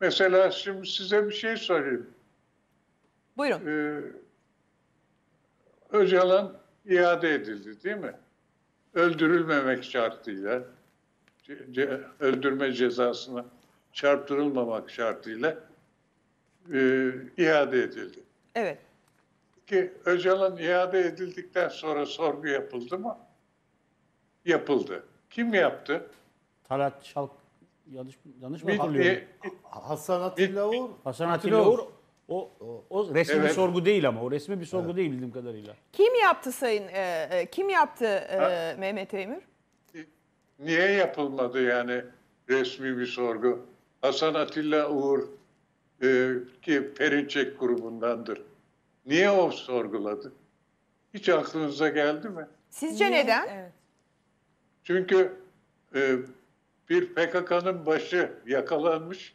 Mesela şimdi size bir şey sorayım. Buyurun. Ee, Öcalan iade edildi değil mi? Öldürülmemek şartıyla, ce- ce- öldürme cezasına çarptırılmamak şartıyla e, iade edildi. Evet. Ki Öcalan iade edildikten sonra sorgu yapıldı mı? Yapıldı. Kim yaptı? Talat Şalk yanlış yanlış mı Bir- hatırlıyorum? e, Hasan Atilla Uğur. Hasan Atilla Uğur o, o resmi bir Evet. sorgu değil ama o resmi bir sorgu değil bildiğim kadarıyla. Kim yaptı sayın e, e, kim yaptı e, Ha. Mehmet Eymür? Niye yapılmadı yani resmi bir sorgu? Hasan Atilla Uğur e, ki Perinçek grubundandır. Niye o sorguladı? Hiç aklınıza geldi mi? Sizce Niye? neden? Evet. Çünkü e, bir PKK'nın başı yakalanmış.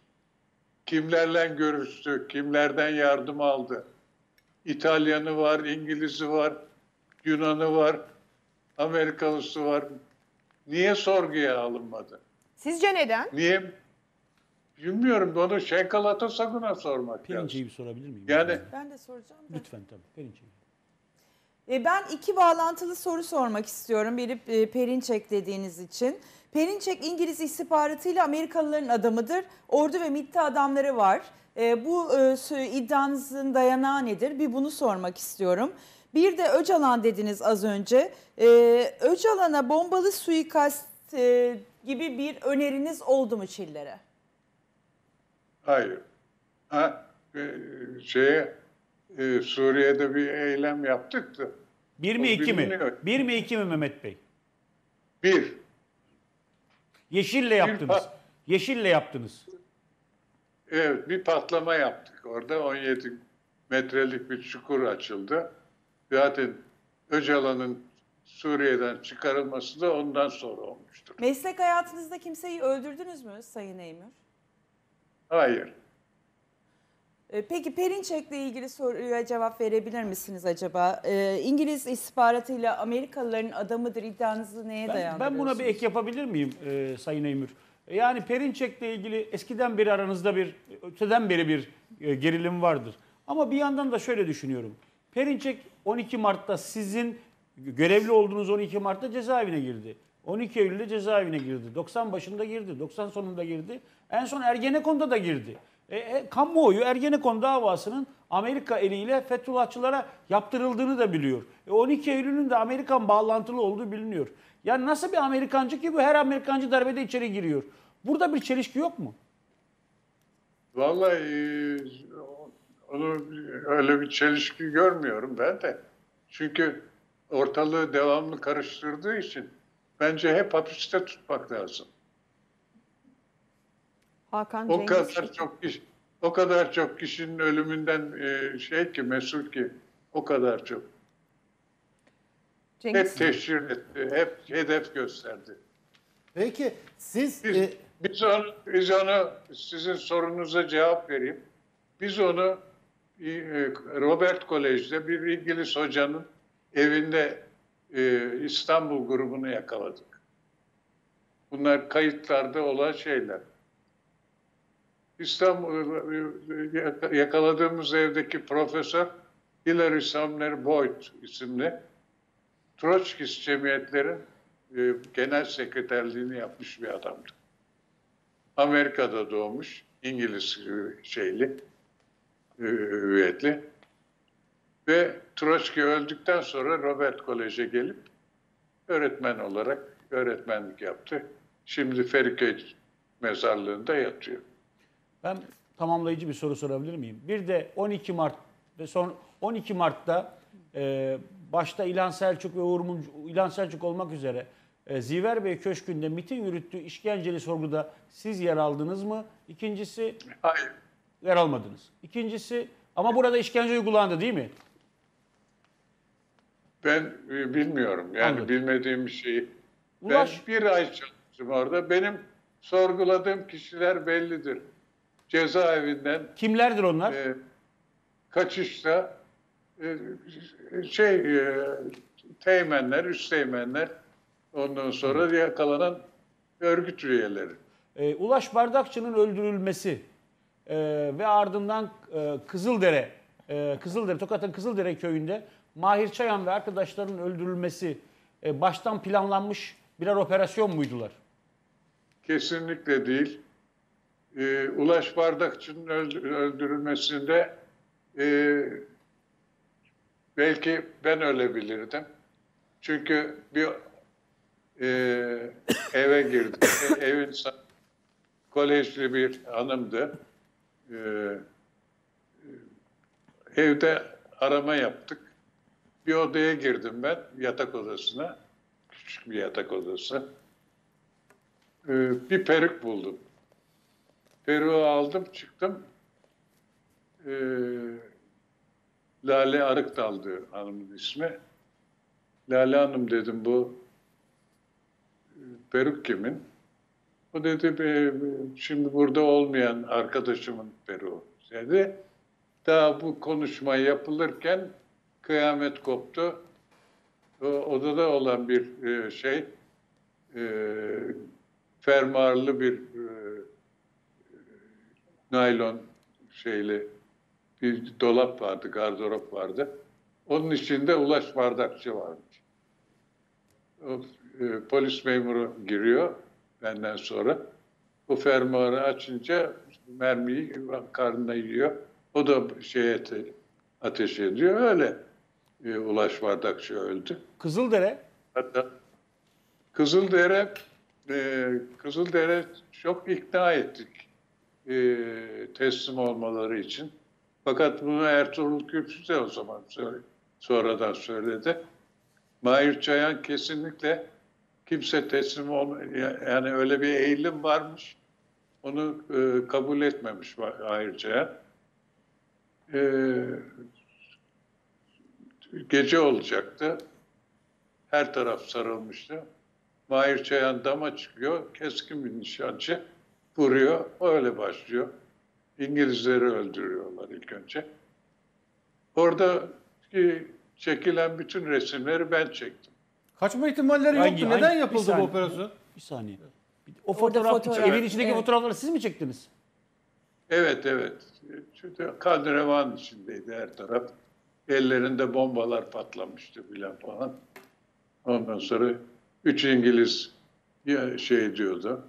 Kimlerle görüştü, kimlerden yardım aldı. İtalyanı var, İngiliz'i var, Yunan'ı var, Amerikalısı var. Niye sorguya alınmadı? Sizce neden? Niye? Bilmiyorum. Onu Şenkal Atasagun'a sormak Perinçe'yi lazım. bir sorabilir miyim? Yani Ben de soracağım. da. lütfen tabii Perinçe'yi. E, ben iki bağlantılı soru sormak istiyorum. Biri e, Perinçek dediğiniz için. Perinçek İngiliz istihbaratıyla Amerikalıların adamıdır. Ordu ve MİT'te adamları var. E, bu e, iddianızın dayanağı nedir? Bir bunu sormak istiyorum. Bir de Öcalan dediniz az önce. E, Öcalan'a bombalı suikast e, gibi bir öneriniz oldu mu Çiller'e? hayır. Ha, e, şeye e, Suriye'de bir eylem yaptık da. Bir mi O iki mi? Bir mi iki mi Mehmet Bey? Bir, Yeşille yaptınız. Yeşille yaptınız. evet bir patlama yaptık. Orada 17 metrelik bir çukur açıldı. Zaten Öcalan'ın Suriye'den çıkarılması da ondan sonra olmuştur. Meslek hayatınızda kimseyi öldürdünüz mü Sayın Eymür? Hayır. E, Peki Perinçek'le ilgili soruya cevap verebilir misiniz acaba? E, İngiliz istihbaratıyla Amerikalıların adamıdır iddianızı neye Ben, dayandırıyorsunuz? ben buna bir ek yapabilir miyim e, Sayın Eymür? Yani Perinçek'le ilgili eskiden beri aranızda bir, öteden beri bir e, gerilim vardır. Ama bir yandan da şöyle düşünüyorum. Perinçek 12 Mart'ta sizin görevli olduğunuz 12 Mart'ta cezaevine girdi. 12 Eylül'de cezaevine girdi. 90 başında girdi. 90 sonunda girdi. En son Ergenekon'da da girdi. E, e, kamuoyu Ergenekon davasının Amerika eliyle Fethullahçılara yaptırıldığını da biliyor. E, 12 Eylül'ün de Amerikan bağlantılı olduğu biliniyor. Yani nasıl bir Amerikancı ki bu her Amerikancı darbede içeri giriyor. Burada bir çelişki yok mu? Vallahi e, onu öyle bir çelişki görmüyorum ben de. Çünkü ortalığı devamlı karıştırdığı için bence hep hapiste tutmak lazım. Hakan O Cengiz kadar çok kişi, o kadar çok kişinin ölümünden e, şey ki mesul ki o kadar çok. Cengiz Hep teşhir etti, hep hedef gösterdi. Peki siz Biz, e, biz, onu, biz onu sizin sorunuza cevap vereyim. Biz onu e, Robert Kolej'de bir İngiliz hocanın evinde e, İstanbul grubunu yakaladık. Bunlar kayıtlarda olan şeyler. İstanbul e, yakaladığımız evdeki profesör Hilary Sumner Boyd isimli Troçkist cemiyetlerin e, genel sekreterliğini yapmış bir adamdı. Amerika'da doğmuş, İngiliz e, şeyli, e, hüviyetli. Ve Troçki öldükten sonra Robert Kolej'e gelip öğretmen olarak öğretmenlik yaptı. Şimdi Feriköy mezarlığında yatıyor. Ben tamamlayıcı bir soru sorabilir miyim? Bir de 12 Mart ve son 12 Mart'ta e, başta İlhan Selçuk ve Uğur Mumcu, İlhan Selçuk olmak üzere e, Ziver Bey Köşkü'nde miting yürüttüğü işkenceli sorguda siz yer aldınız mı? İkincisi Hayır, yer almadınız. İkincisi ama burada işkence uygulandı değil mi? ben e, bilmiyorum. Yani Anladım. bilmediğim bir şeyi. Ulaş- Ben bir ay çalıştım orada. Benim sorguladığım kişiler bellidir. Cezaevinden Kimlerdir onlar? e, kaçışta e, şey e, teğmenler, üsteğmenler ondan sonra yakalanan örgüt üyeleri. Ee, Ulaş Bardakçı'nın öldürülmesi e, ve ardından e, Kızıldere, e, Kızıldere, Tokat'ın Kızıldere köyünde Mahir Çayan ve arkadaşlarının öldürülmesi e, baştan planlanmış birer operasyon muydular? Kesinlikle değil. Ee, Ulaş Bardakçı'nın öldü- öldürülmesinde e, belki ben öyle bilirdim. Çünkü bir e, eve girdim. E, Evin kolejli bir hanımdı. Ee, e, evde arama yaptık. Bir odaya girdim ben, yatak odasına. Küçük bir yatak odası. Ee, bir peruk buldum. Peruğu aldım çıktım. Ee, Lale Arıkdal'dı hanımın ismi. Lale Hanım dedim bu e, peruk kimin? O dedi "Be- şimdi burada olmayan arkadaşımın peruğu dedi. Daha bu konuşma yapılırken kıyamet koptu. O odada olan bir e, şey e, fermuarlı bir naylon şeyli bir dolap vardı, gardırop vardı. Onun içinde Ulaş Bardakçı varmış. O, e, polis memuru giriyor benden sonra. O fermuarı açınca mermiyi karnına yiyor. O da şeye te- ateş ediyor. Öyle e, Ulaş Bardakçı öldü. Kızıldere Hatta Kızıldere e, Kızıldere çok ikna ettik e, teslim olmaları için. Fakat bunu Ertuğrul Kürkçü de o zaman sonradan söyledi. Mahir Çayan kesinlikle kimse teslim olma yani öyle bir eğilim varmış. Onu e, kabul etmemiş Mahir Çayan. E, gece olacaktı. Her taraf sarılmıştı. Mahir Çayan dama çıkıyor. Keskin bir nişancı vuruyor. Öyle başlıyor. İngilizleri öldürüyorlar ilk önce. Orada çekilen bütün resimleri ben çektim. Kaçma ihtimalleri Hangi- yoktu. hangi- Neden yapıldı bu saniye. operasyon? bir saniye. O fotoğraf, fotoğraf, evin içindeki evet. fotoğrafları siz mi çektiniz? Evet evet. Çünkü kan revan içindeydi her taraf. Ellerinde bombalar patlamıştı filan falan. Ondan sonra üç İngiliz ya şey diyordu.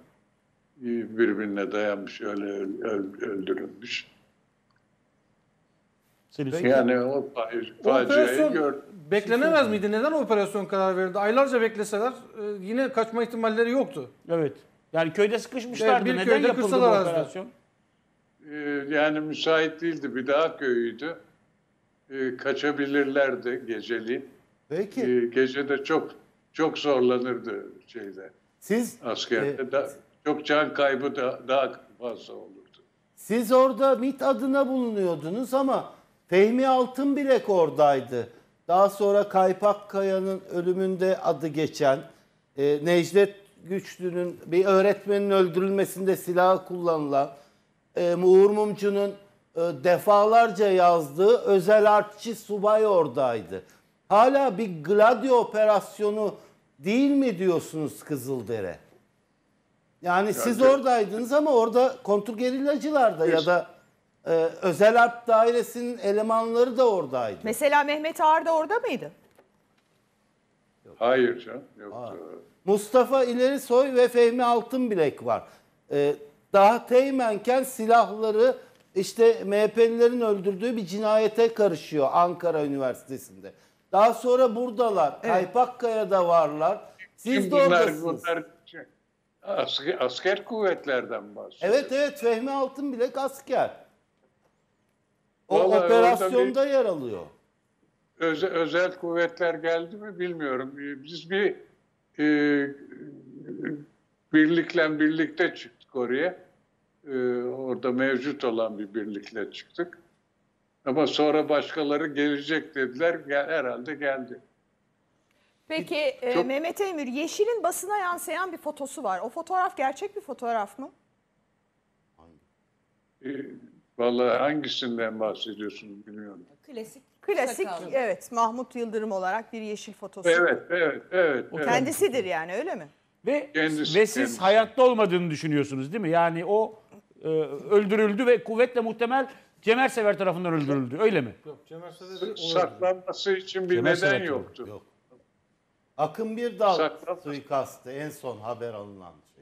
Birbirine dayanmış öyle öl- öl- öldürülmüş. Senin Peki. Yani o fa- O faciayı gördüm. beklenemez miydi? Neden operasyon karar verildi? Aylarca bekleseler e, yine kaçma ihtimalleri yoktu. Evet. Yani köyde sıkışmışlardı. Evet, bir Neden köyde yapıldı bu operasyon? Ee, yani müsait değildi. Bir daha köyüydü. Ee, kaçabilirlerdi geceliğin. Peki Ee, gece de çok çok zorlanırdı şeyde siz askerde. e, Da, çok can kaybı da daha fazla olurdu. siz orada MİT adına bulunuyordunuz ama Fehmi Altınbilek oradaydı. Daha sonra Kaypak Kaya'nın ölümünde adı geçen e, Necdet Güçlü'nün bir öğretmenin öldürülmesinde silahı kullanılan e, Uğur Mumcu'nun e, defalarca yazdığı özel harpçi subay oradaydı. Hala bir gladio operasyonu değil mi diyorsunuz Kızıldere? Yani siz Bence- oradaydınız ama orada kontrgerillacılar da ya da e, özel harp dairesinin elemanları da oradaydı. Mesela Mehmet Ağar da orada mıydı? Hayır canım. Yoktu. Mustafa İlerisoy ve Fehmi Altınbilek var. E, daha teğmenken silahları işte MHP'lilerin öldürdüğü bir cinayete karışıyor Ankara Üniversitesi'nde. Daha sonra buradalar. Kaypakkaya'da varlar. Siz Kim de bunlar, oradasınız. bunlar asker, asker kuvvetlerden bahsediyor. Evet evet Fehmi Altınbilek asker. O Vallahi operasyonda yer alıyor. Özel, özel kuvvetler geldi mi bilmiyorum. Ee, Biz bir e, birlikle birlikte çıktık oraya. Ee, orada mevcut olan bir birlikle çıktık. Ama sonra başkaları gelecek dediler. Gel, herhalde geldi. Peki e, Çok- Mehmet Emir Yeşil'in basına yansıyan bir fotosu var. O fotoğraf gerçek bir fotoğraf mı? Ee, vallahi hangisinden bahsediyorsunuz bilmiyorum. Klasik. Klasik sakallı. evet Mahmut Yıldırım olarak bir yeşil fotosu. Evet, evet, evet. evet. Kendisidir yani öyle mi? Ve Kendisi, ve siz kendisi. hayatta olmadığını düşünüyorsunuz değil mi? Yani o e, öldürüldü ve kuvvetle muhtemel Cemer Sever tarafından öldürüldü. Öyle mi? Yok Cemal Sever Saklanması için bir Kemal neden yoktu. Yok. Akın bir dal Saklan- suikastı en son haber alınandır.